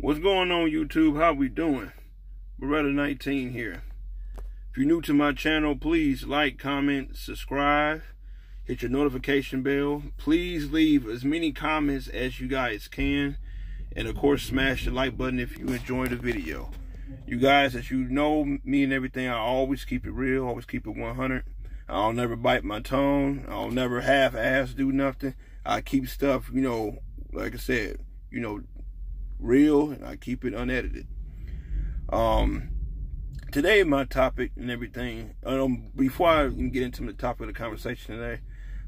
What's going on YouTube? How we doing? Beretta 19 here. If you're new to my channel, please like, comment, subscribe, hit your notification bell. Please leave as many comments as you guys can. And of course, smash the like button if you enjoyed the video. You guys, as you know me and everything, I always keep it real, always keep it 100. I'll never bite my tongue. I'll never half-ass do nothing. I keep stuff, you know, like I said, you know, real and I keep it unedited. Um, today my topic and everything. Um, before I get into the topic of the conversation today,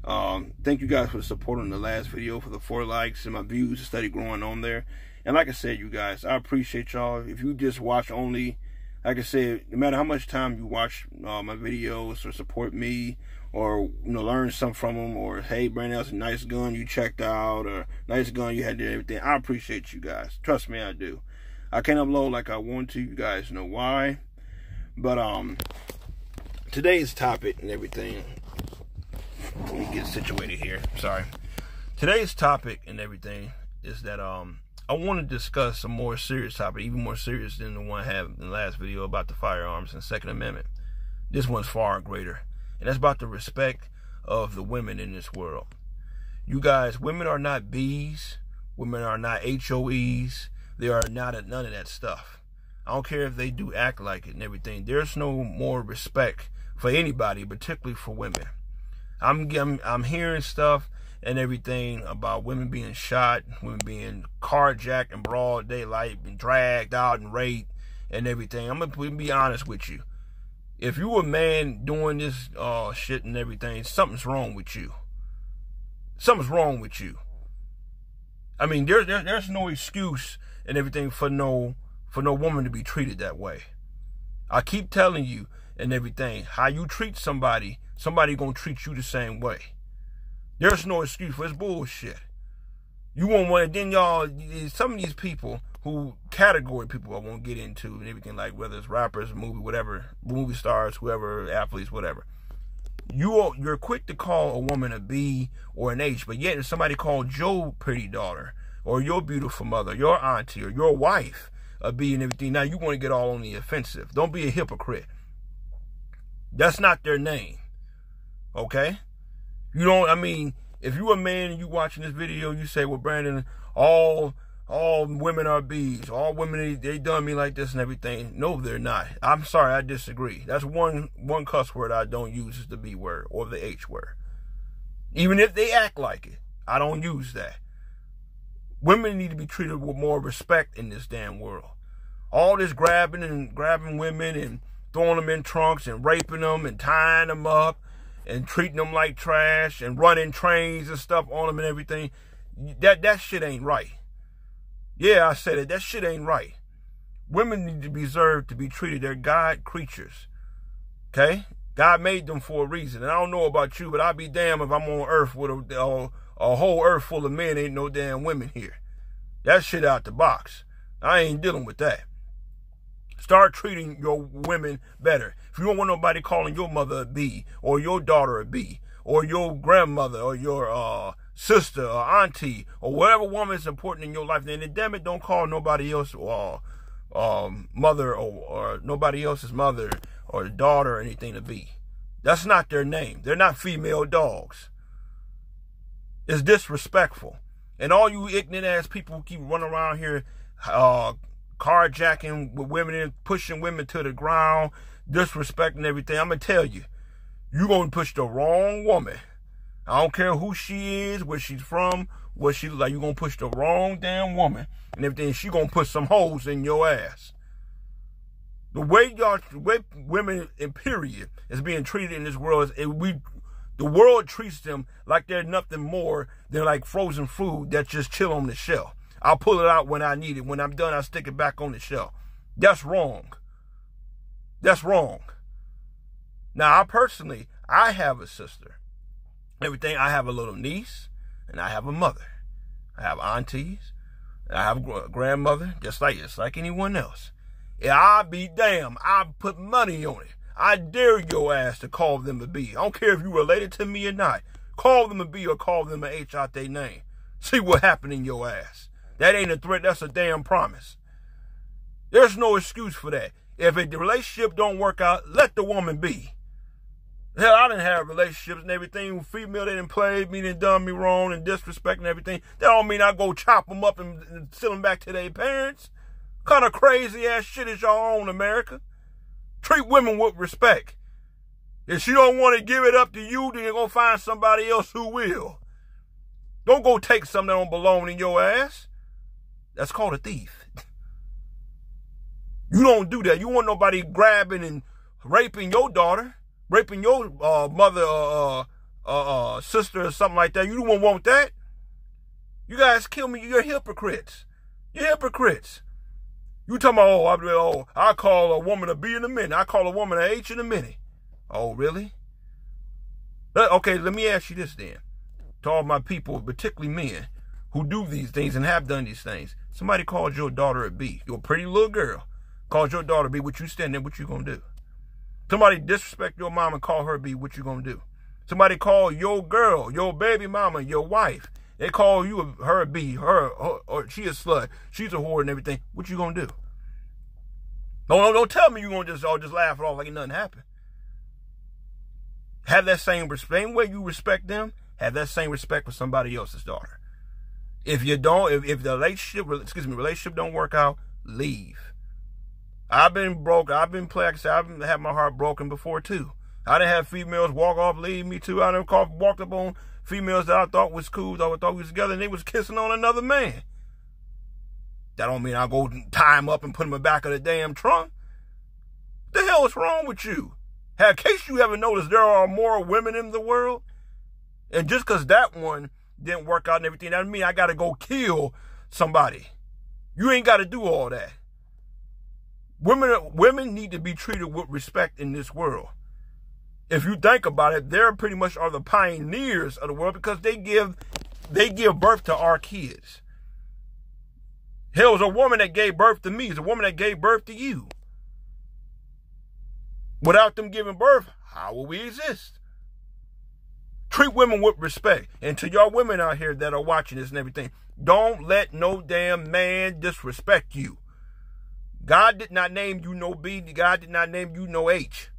um, thank you guys for the support on the last video, for the four likes and my views steady growing on there. And like I said, you guys, I appreciate y'all. If you just watch only, like I said, no matter how much time you watch uh, my videos or support me or you know learn something from them or hey Brandon that's a nice gun you checked out or nice gun you had to everything I appreciate you guys. Trust me I do. I can't upload like I want to you guys know why. But um today's topic and everything let me get situated here sorry. Today's topic and everything is that um I want to discuss a more serious topic even more serious than the one I had in the last video about the firearms and second amendment this one's far greater and that's about the respect of the women in this world. You guys, women are not bees. Women are not HOEs. They are not none of that stuff. I don't care if they do act like it and everything. There's no more respect for anybody, particularly for women. I'm, I'm, I'm hearing stuff and everything about women being shot, women being carjacked in broad daylight, and dragged out and raped and everything. I'm gonna be honest with you if you a man doing this uh, shit and everything, something's wrong with you. Something's wrong with you. I mean, there's there, there's no excuse and everything for no for no woman to be treated that way. I keep telling you and everything, how you treat somebody, somebody gonna treat you the same way. There's no excuse for this bullshit. You won't want to, then y'all, some of these people, who category people I won't get into and everything like whether it's rappers, movie, whatever, movie stars, whoever, athletes, whatever. You are, you're quick to call a woman a B or an H, but yet if somebody called your pretty daughter or your beautiful mother, your auntie or your wife a B and everything, now you want to get all on the offensive. Don't be a hypocrite. That's not their name. Okay? You don't, I mean, if you a man and you watching this video, you say, well, Brandon, all all women are bees. All women they done me like this and everything. No, they're not. I'm sorry, I disagree. That's one one cuss word I don't use is the B word or the H word. Even if they act like it, I don't use that. Women need to be treated with more respect in this damn world. All this grabbing and grabbing women and throwing them in trunks and raping them and tying them up and treating them like trash and running trains and stuff on them and everything. That that shit ain't right. Yeah, I said it. That shit ain't right. Women need to be deserved to be treated. They're God creatures. Okay? God made them for a reason. And I don't know about you, but I'd be damned if I'm on earth with a, a, a whole earth full of men. Ain't no damn women here. That shit out the box. I ain't dealing with that. Start treating your women better. If you don't want nobody calling your mother a B or your daughter a B or your grandmother or your uh, sister or auntie or whatever woman is important in your life, then damn it, don't call nobody else uh, um, mother or, or nobody else's mother or daughter or anything to be. That's not their name. They're not female dogs. It's disrespectful. And all you ignorant ass people keep running around here uh, carjacking with women pushing women to the ground, disrespecting everything, I'm to tell you, you're to push the wrong woman I don't care who she is, where she's from, what she like. You're gonna push the wrong damn woman, and everything. She gonna put some holes in your ass. The way y'all, the way women in period is being treated in this world is we, the world treats them like they're nothing more than like frozen food that just chill on the shelf. I'll pull it out when I need it. When I'm done, I'll stick it back on the shelf. That's wrong. That's wrong. Now, I personally, I have a sister everything. I have a little niece and I have a mother. I have aunties. I have a grandmother, just like just like anyone else. Yeah, I be damn. I put money on it. I dare your ass to call them a B. I don't care if you related to me or not. Call them a B or call them a H out their name. See what happened in your ass. That ain't a threat. That's a damn promise. There's no excuse for that. If a, relationship don't work out, let the woman be. Hell, I didn't have relationships and everything. Female, didn't play me, and done me wrong and disrespect and everything. That don't mean I go chop them up and, send them back to their parents. Kind of crazy ass shit is y'all own, America. Treat women with respect. If she don't want to give it up to you, then you're to find somebody else who will. Don't go take something that don't belong in your ass. That's called a thief. You don't do that. You want nobody grabbing and raping your daughter, raping your uh, mother, uh, uh, uh, uh sister, or something like that. You don't want that. You guys kill me. You're hypocrites. You're hypocrites. You talking about, oh, I, oh, I call a woman a B in a minute. I call a woman an H in a minute. Oh, really? Okay, let me ask you this then. To all my people, particularly men, who do these things and have done these things. Somebody calls your daughter a B. You're a pretty little girl. Calls your daughter a B. What you stand there, what you gonna do? Somebody disrespect your mom and call her a B. What you gonna do? Somebody call your girl, your baby mama, your wife. They call you a, her a B, her, her or she a slut. She's a whore and everything. What you gonna do? Don't, don't, tell me you gonna just all just laugh it off like nothing happened. Have that same respect. Same way you respect them, have that same respect for somebody else's daughter. If you don't, if, if the relationship, excuse me, relationship don't work out, leave. I've been broke. I've been played. I've had my heart broken before too. I didn't have females walk off, leave me too. I done walked up on females that I thought was cool, that I thought we was together, and they was kissing on another man. That don't mean I go tie him up and put him in the back of the damn trunk. The hell is wrong with you? In case you haven't noticed, there are more women in the world. And just because that one didn't work out and everything, that mean I got to go kill somebody. You ain't got to do all that. Women, women need to be treated with respect in this world. If you think about it, they're pretty much are the pioneers of the world because they give they give birth to our kids. Hell, was a woman that gave birth to me. It's a woman that gave birth to you. Without them giving birth, how will we exist? Treat women with respect. And to y'all women out here that are watching this and everything, don't let no damn man disrespect you. God did not name you no B. God did not name you no H.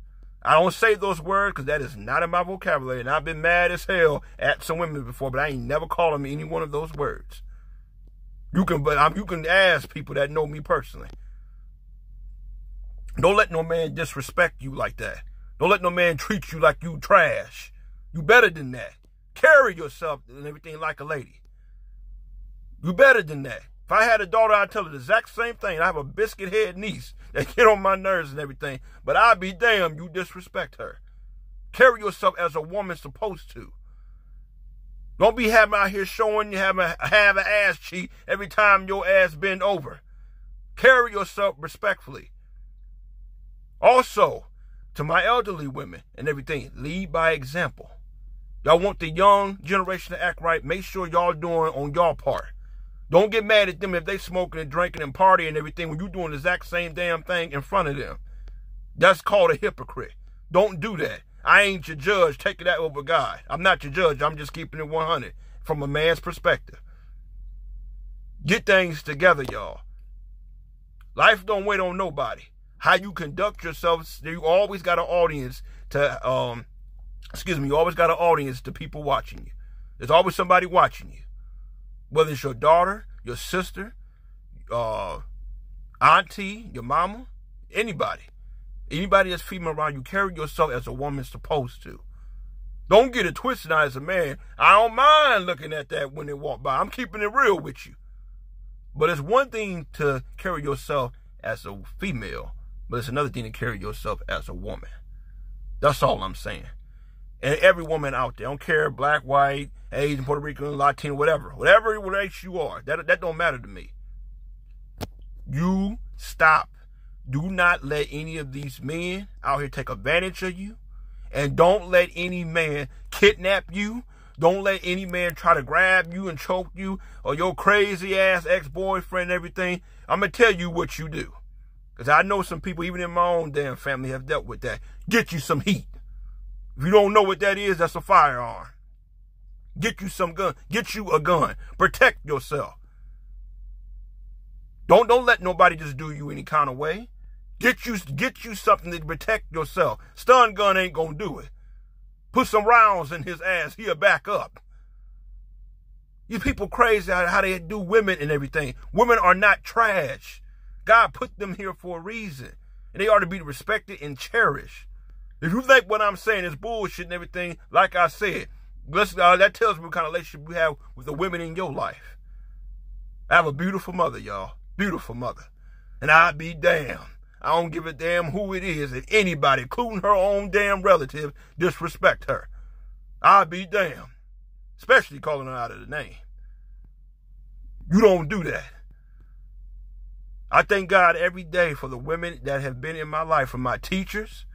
I don't say those words because that is not in my vocabulary. And I've been mad as hell at some women before, but I ain't never called them any one of those words. You can, but um, you can ask people that know me personally. Don't let no man disrespect you like that. Don't let no man treat you like you trash. You better than that. Carry yourself and everything like a lady. You better than that. If I had a daughter, I'd tell her the exact same thing. I have a biscuit head niece that get on my nerves and everything. But I'd be damned you disrespect her. Carry yourself as a woman's supposed to. Don't be having out here showing you have a have an ass cheek every time your ass bend over. Carry yourself respectfully. Also, to my elderly women and everything, lead by example. Y'all want the young generation to act right. Make sure y'all doing on y'all part. Don't get mad at them if they smoking and drinking and partying and everything when you doing the exact same damn thing in front of them. That's called a hypocrite. Don't do that. I ain't your judge taking that over God. I'm not your judge. I'm just keeping it 100 from a man's perspective. Get things together, y'all. Life don't wait on nobody how you conduct yourself. You always got an audience to, um, excuse me, you always got an audience to people watching you. There's always somebody watching you. Whether it's your daughter, your sister, uh, auntie, your mama, anybody. Anybody that's female around you, carry yourself as a woman's supposed to. Don't get it twisted now as a man. I don't mind looking at that when they walk by. I'm keeping it real with you. But it's one thing to carry yourself as a female but it's another thing to carry yourself as a woman. That's all I'm saying. And every woman out there, I don't care black, white, Asian, Puerto Rican, Latino, whatever, whatever race you are, that that don't matter to me. You stop. Do not let any of these men out here take advantage of you. And don't let any man kidnap you. Don't let any man try to grab you and choke you or your crazy ass ex-boyfriend everything. I'm going to tell you what you do. Because I know some people, even in my own damn family, have dealt with that. Get you some heat. If you don't know what that is, that's a firearm. Get you some gun. Get you a gun. Protect yourself. Don't don't let nobody just do you any kind of way. Get you get you something to protect yourself. Stun gun ain't gonna do it. Put some rounds in his ass. He'll back up. You people crazy how they do women and everything. Women are not trash. God put them here for a reason. And they ought to be respected and cherished. If you think what I'm saying is bullshit and everything, like I said, let's, uh, that tells me what kind of relationship you have with the women in your life. I have a beautiful mother, y'all. Beautiful mother. And I'd be damned. I don't give a damn who it is. If anybody, including her own damn relative, disrespect her. I'd be damned. Especially calling her out of the name. You don't do that. I thank God every day for the women that have been in my life, from my teachers,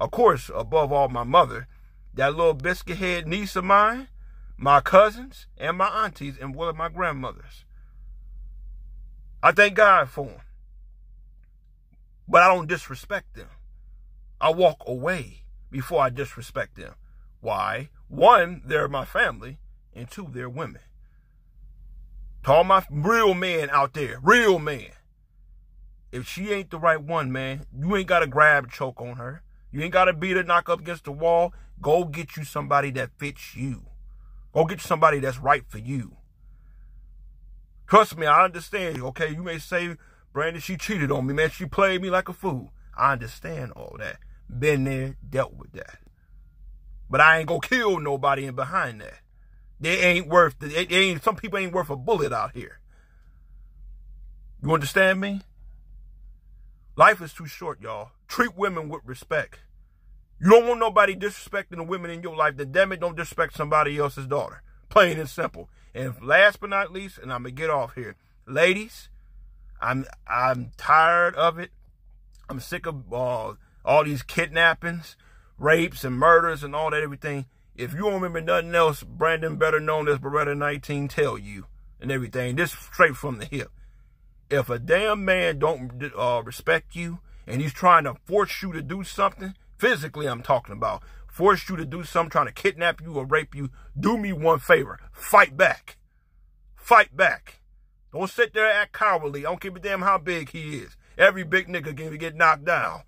of course, above all, my mother, that little biscuit head niece of mine, my cousins, and my aunties, and one of my grandmothers. I thank God for them. But I don't disrespect them. I walk away before I disrespect them. Why? One, they're my family, and two, they're women. To all my real men out there, real men. If she ain't the right one, man, you ain't got to grab choke on her. You ain't got to beat her, knock up against the wall. Go get you somebody that fits you. Go get you somebody that's right for you. Trust me, I understand you. Okay, you may say Brandon, she cheated on me, man. She played me like a fool. I understand all that. Been there, dealt with that. But I ain't gonna kill nobody in behind that. They ain't worth they ain't some people ain't worth a bullet out here. You understand me? Life is too short, y'all. Treat women with respect. You don't want nobody disrespecting the women in your life, then damn it, don't disrespect somebody else's daughter. Plain and simple. And last but not least, and I'm gonna get off here. Ladies, I'm I'm tired of it. I'm sick of uh, all these kidnappings, rapes, and murders, and all that everything. If you don't remember nothing else, Brandon, better known as Beretta 19, tell you and everything. This straight from the hip. If a damn man don't uh, respect you and he's trying to force you to do something, physically I'm talking about, force you to do something, trying to kidnap you or rape you, do me one favor. Fight back. Fight back. Don't sit there and act cowardly. I don't give a damn how big he is. Every big nigga can get knocked down.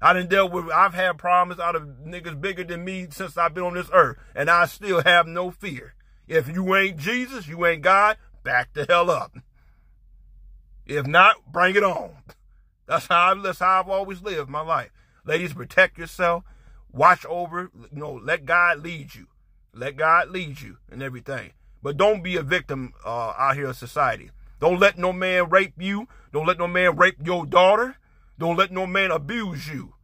I done dealt with, I've had problems out of niggas bigger than me since I've been on this earth, and I still have no fear. If you ain't Jesus, you ain't God, back the hell up. If not, bring it on. That's how, I, that's how I've always lived my life. Ladies, protect yourself. Watch over, you know, let God lead you. Let God lead you and everything. But don't be a victim uh, out here in society. Don't let no man rape you. Don't let no man rape your daughter. Don't let no man abuse you.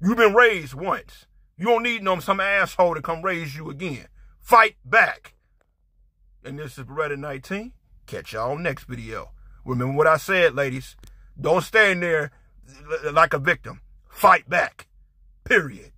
You've been raised once. You don't need no some asshole to come raise you again. Fight back. And this is Beretta 19. Catch y'all next video. Remember what I said, ladies. Don't stand there like a victim. Fight back. Period.